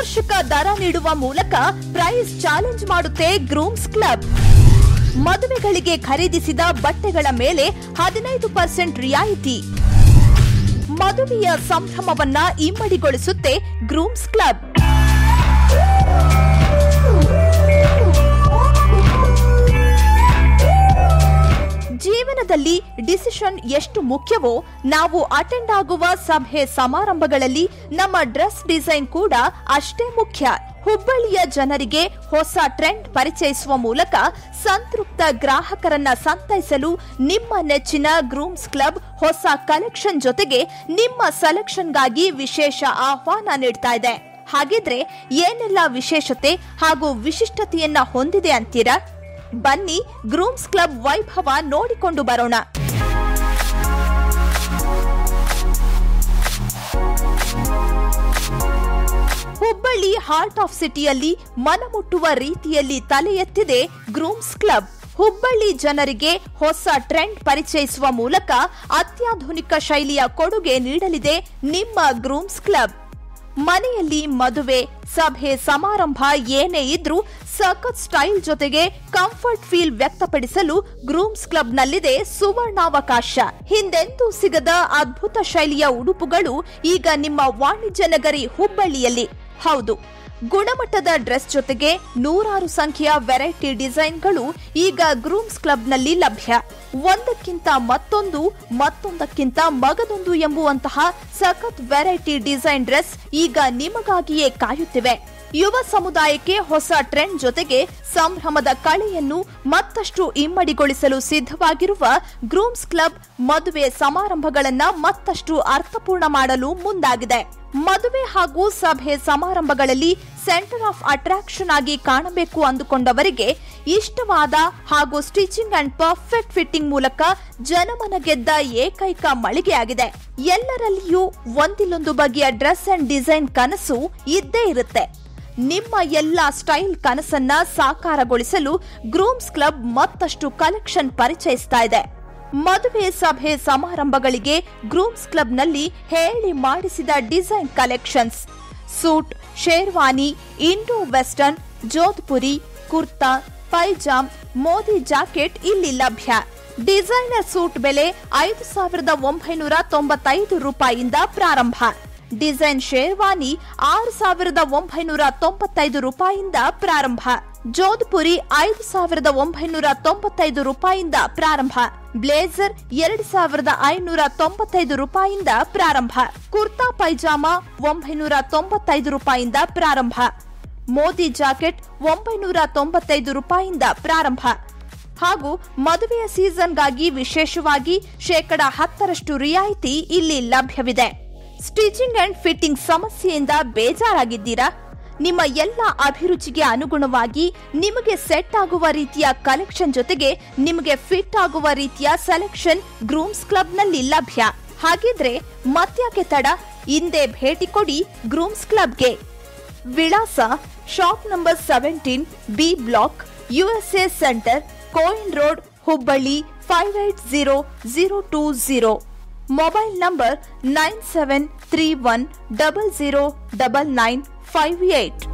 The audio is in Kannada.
ಆಕರ್ಷಕ ದರ ನೀಡುವ ಮೂಲಕ ಪ್ರೈಸ್ ಚಾಲೆಂಜ್ ಮಾಡುತ್ತೆ ಗ್ರೂಮ್ಸ್ ಕ್ಲಬ್. ಮದುವೆಗಳಿಗೆ ಖರೀದಿಸಿದ ಬಟ್ಟೆಗಳ ಮೇಲೆ ಹದಿನೈದು ಪರ್ಸೆಂಟ್ ರಿಯಾಯಿತಿ. ಮದುವೆಯ ಸಂಭ್ರಮವನ್ನ ಇಮ್ಮಡಿಗೊಳಿಸುತ್ತೆ ಗ್ರೂಮ್ಸ್ ಕ್ಲಬ್. ಜೀವನದಲ್ಲಿ ಡಿಸಿಷನ್ ಎಷ್ಟು ಮುಖ್ಯವೋ ನಾವು ಅಟೆಂಡ್ ಆಗುವ ಸಭೆ ಸಮಾರಂಭಗಳಲ್ಲಿ ನಮ್ಮ ಡ್ರೆಸ್ ಡಿಸೈನ್ ಕೂಡ ಅಷ್ಟೇ ಮುಖ್ಯ. ಹುಬ್ಬಳ್ಳಿಯ ಜನರಿಗೆ ಹೊಸ ಟ್ರೆಂಡ್ ಪರಿಚಯಿಸುವ ಮೂಲಕ ಸಂತೃಪ್ತ ಗ್ರಾಹಕರನ್ನ ಸಂತೈಸಲು ನಿಮ್ಮ ನೆಚ್ಚಿನ ಗ್ರೂಮ್ಸ್ ಕ್ಲಬ್ ಹೊಸ ಕಲೆಕ್ಷನ್ ಜೊತೆಗೆ ನಿಮ್ಮ ಸೆಲೆಕ್ಷನ್ಗಾಗಿ ವಿಶೇಷ ಆಹ್ವಾನ ನೀಡ್ತಾ ಇದೆ. ಹಾಗಿದ್ರೆ ಏನೆಲ್ಲ ವಿಶೇಷತೆ ಹಾಗೂ ವಿಶಿಷ್ಟತೆಯನ್ನ ಹೊಂದಿದೆ ಅಂತೀರಾ? ಬನ್ನಿ ಗ್ರೂಮ್ಸ್ ಕ್ಲಬ್ ವೈಭವ ನೋಡಿಕೊಂಡು ಬರೋಣ. ಹುಬ್ಬಳ್ಳಿ ಹಾರ್ಟ್ ಆಫ್ ಸಿಟಿಯಲ್ಲಿ ಮನಮುಟ್ಟುವ ರೀತಿಯಲ್ಲಿ ತಲೆ ಎತ್ತಿದೆ ಗ್ರೂಮ್ಸ್ ಕ್ಲಬ್. ಹುಬ್ಬಳ್ಳಿ ಜನರಿಗೆ ಹೊಸ ಟ್ರೆಂಡ್ ಪರಿಚಯಿಸುವ ಮೂಲಕ ಅತ್ಯಾಧುನಿಕ ಶೈಲಿಯ ಕೊಡುಗೆ ನೀಡಲಿದೆ ನಿಮ್ಮ ಗ್ರೂಮ್ಸ್ ಕ್ಲಬ್. ಮನೆಯಲ್ಲಿ ಮದುವೆ, ಸಭೆ, ಸಮಾರಂಭ ಏನೇ ಇದ್ರೂ ಸಖತ್ ಸ್ಟೈಲ್ ಜೊತೆಗೆ ಕಂಫರ್ಟ್ ಫೀಲ್ ವ್ಯಕ್ತಪಡಿಸಲು ಗ್ರೂಮ್ಸ್ ಕ್ಲಬ್ನಲ್ಲಿದೆ ಸುವರ್ಣಾವಕಾಶ. ಹಿಂದೆಂದೂ ಸಿಗದ ಅದ್ಭುತ ಶೈಲಿಯ ಉಡುಪುಗಳು ಈಗ ನಿಮ್ಮ ವಾಣಿಜ್ಯ ನಗರಿ ಹುಬ್ಬಳ್ಳಿಯಲ್ಲಿ. ಹೌದು, ಗುಣಮಟ್ಟದ ಡ್ರೆಸ್ ಜೊತೆಗೆ ನೂರಾರು ಸಂಖ್ಯೆಯ ವೆರೈಟಿ ಡಿಸೈನ್ಗಳು ಈಗ ಗ್ರೂಮ್ಸ್ ಕ್ಲಬ್ನಲ್ಲಿ ಲಭ್ಯ. ಒಂದಕ್ಕಿಂತ ಮತ್ತೊಂದು, ಮತ್ತೊಂದಕ್ಕಿಂತ ಮಗದೊಂದು ಎಂಬುವಂತಹ ಸಖತ್ ವೆರೈಟಿ ಡಿಸೈನ್ ಡ್ರೆಸ್ ಈಗ ನಿಮಗಾಗಿಯೇ ಕಾಯುತ್ತಿವೆ. ಯುವ ಸಮುದಾಯಕ್ಕೆ ಹೊಸ ಟ್ರೆಂಡ್ ಜೊತೆಗೆ ಸಂಭ್ರಮದ ಕಳೆಯನ್ನು ಮತ್ತಷ್ಟು ಇಮ್ಮಡಿಗೊಳಿಸಲು ಸಿದ್ಧವಾಗಿರುವ ಗ್ರೂಮ್ಸ್ ಕ್ಲಬ್ ಮದುವೆ ಸಮಾರಂಭಗಳನ್ನ ಮತ್ತಷ್ಟು ಅರ್ಥಪೂರ್ಣ ಮಾಡಲು ಮುಂದಾಗಿದೆ. ಮದುವೆ ಹಾಗೂ ಸಭೆ ಸಮಾರಂಭಗಳಲ್ಲಿ ಸೆಂಟರ್ ಆಫ್ ಅಟ್ರಾಕ್ಷನ್ ಆಗಿ ಕಾಣಬೇಕು ಅಂದುಕೊಂಡವರಿಗೆ ಇಷ್ಟವಾದ ಹಾಗೂ ಸ್ಟಿಚಿಂಗ್ ಅಂಡ್ ಪರ್ಫೆಕ್ಟ್ ಫಿಟ್ಟಿಂಗ್ ಮೂಲಕ ಜನಮನ ಗೆದ್ದ ಏಕೈಕ ಮಳಿಗೆಯಾಗಿದೆ. ಎಲ್ಲರಲ್ಲಿಯೂ ಒಂದಿಲ್ಲೊಂದು ಬಗೆಯ ಡ್ರೆಸ್ ಅಂಡ್ ಡಿಸೈನ್ ಕನಸು ಇದ್ದೇ ಇರುತ್ತೆ. ನಿಮ್ಮ ಎಲ್ಲ ಸ್ಟೈಲ್ ಕನಸನ್ನ ಸಾಕಾರಗೊಳಿಸಲು ಗ್ರೂಮ್ಸ್ ಕ್ಲಬ್ ಮತ್ತಷ್ಟು ಕಲೆಕ್ಷನ್ ಪರಿಚಯಿಸ್ತಾ ಇದೆ. ಮದುವೆ ಸಭೆ ಸಮಾರಂಭಗಳಿಗೆ ಗ್ರೂಮ್ಸ್ ಕ್ಲಬ್ನಲ್ಲಿ ಹೇಳಿ ಮಾಡಿಸಿದ design collections. Suit, sherwani, Indo western, Jodhpuri, kurta, pyjama, Modi jacket ಇಲ್ಲಿ ಲಭ್ಯ. ಡಿಸೈನರ್ ಸೂಟ್ ಬೆಲೆ ಐದು ಸಾವಿರದ ಒಂಬೈನೂರ ತೊಂಬತ್ತೈದು ರೂಪಾಯಿಯಿಂದ ಪ್ರಾರಂಭ. ಡಿಸೈನ್ ಶೇರ್ವಾನಿ ಆರು ಸಾವಿರದ ಒಂಬೈನೂರ ತೊಂಬತ್ತೈದು ರೂಪಾಯಿಂದ ಪ್ರಾರಂಭ. ಜೋಧ್ಪುರಿ ಐದು ಸಾವಿರದ ಒಂಬೈನೂರ ತೊಂಬತ್ತೈದು ರೂಪಾಯಿಂದ ಪ್ರಾರಂಭ. ಬ್ಲೇಜರ್ ಎರಡು ಸಾವಿರದ ಐನೂರ ತೊಂಬತ್ತೈದು ರೂಪಾಯಿಂದ ಪ್ರಾರಂಭ. ಕುರ್ತಾ ಪೈಜಾಮ ಒಂಬೈನೂರ ತೊಂಬತ್ತೈದು ರೂಪಾಯಿಂದ ಪ್ರಾರಂಭ. ಮೋದಿ ಜಾಕೆಟ್ ಒಂಬೈನೂರ ತೊಂಬತ್ತೈದು ರೂಪಾಯಿಂದ ಪ್ರಾರಂಭ. ಹಾಗೂ ಮದುವೆಯ ಸೀಸನ್ಗಾಗಿ ವಿಶೇಷವಾಗಿ ಶೇಕಡ ಹತ್ತರಷ್ಟು ರಿಯಾಯಿತಿ ಇಲ್ಲಿ ಲಭ್ಯವಿದೆ. ಸ್ಟಿಚಿಂಗ್ ಅಂಡ್ ಫಿಟ್ಟಿಂಗ್ ಸಮಸ್ಯೆಯಿಂದ ಬೇಜಾರಾಗಿದ್ದೀರಾ? ನಿಮ್ಮ ಎಲ್ಲ ಅಭಿರುಚಿಗೆ ಅನುಗುಣವಾಗಿ ನಿಮಗೆ ಸೆಟ್ ಆಗುವ ರೀತಿಯ ಕಲೆಕ್ಷನ್ ಜೊತೆಗೆ ನಿಮಗೆ ಫಿಟ್ ಆಗುವ ರೀತಿಯ ಸೆಲೆಕ್ಷನ್ ಗ್ರೂಮ್ಸ್ ಕ್ಲಬ್ನಲ್ಲಿ ಲಭ್ಯ. ಹಾಗಿದ್ರೆ ಮತ್ಯಾಕೆ ತಡ, ಹಿಂದೆ ಭೇಟಿ ಕೊಡಿ ಗ್ರೂಮ್ಸ್ ಕ್ಲಬ್ಗೆ. ವಿಳಾಸ shop number seventeen B block USA centre, coin road, Hubballi five eight zero zero two zero. Mobile number nine seven three one double zero double nine five eight.